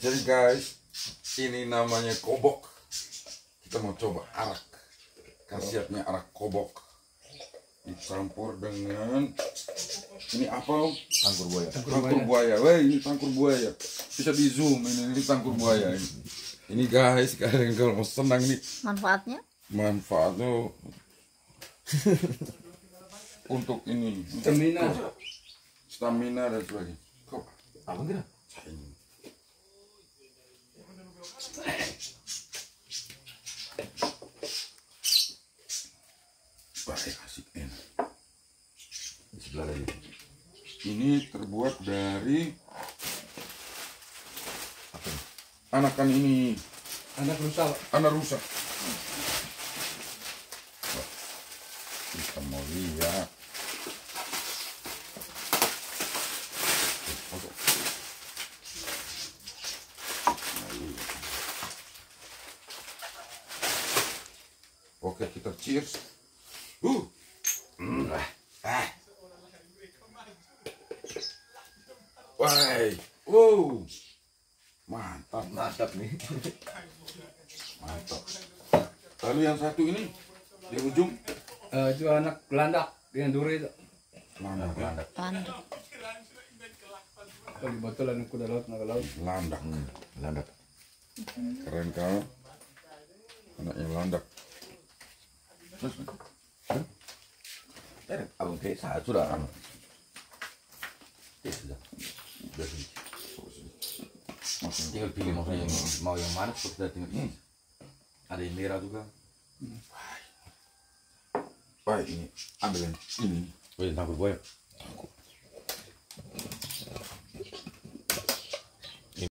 Jadi guys, ini namanya kobok. Kita mau coba arak. Khasiatnya arak kobok. Dicampur dengan ini apa? Tangkur buaya. Tangkur buaya. Weh, ini tangkur buaya. Bisa di zoom ini, ini tangkur buaya ini. Ini guys, kalian kalau mau senang nih Manfaatnya? manfaatnya untuk ini Stamina. stamina dan sebagainya. Kok Apa kira? Ini? Baik, asik enak. Di sebelah lagi. Ini terbuat dari anakan ini Anak rusak. anak rusak. Kita mau lihat. Oke, kita cheers. Uh. Mm, ah, ah. Wah, wow, mantap, Mantap nih. mantap. Lalu yang satu ini di ujung Eh, itu anak gelandak yang duri itu. mana? Landak. Landak. Kalau di botol anu kuda laut naga laut. Landak. Gelandak. Keren kan? Anaknya landak. 那是，嗯，那阿文可以查住了啊，这是的，这是，我是，这个皮毛上有毛有毛的，不知道，那个喂，